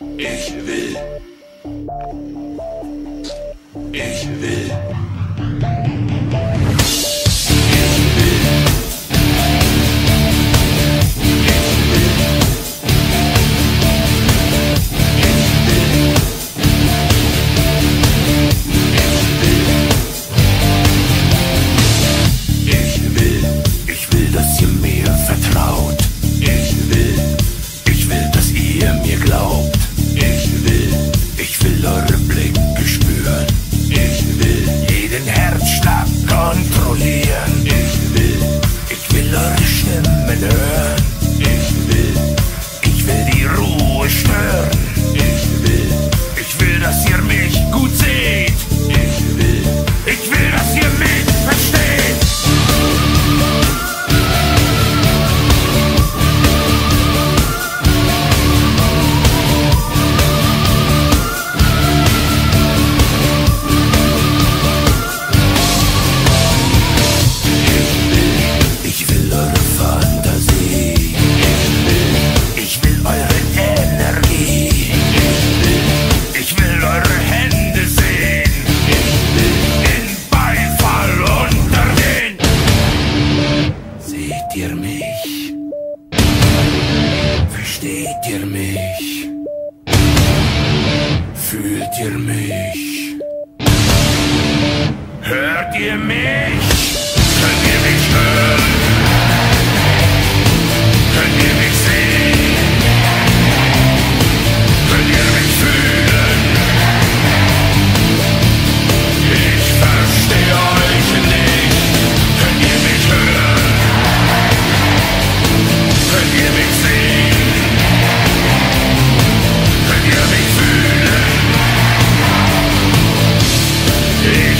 Ich will. Ich will. Fühlt ihr mich? Hört ihr mich? Könnt ihr mich hören? Peace.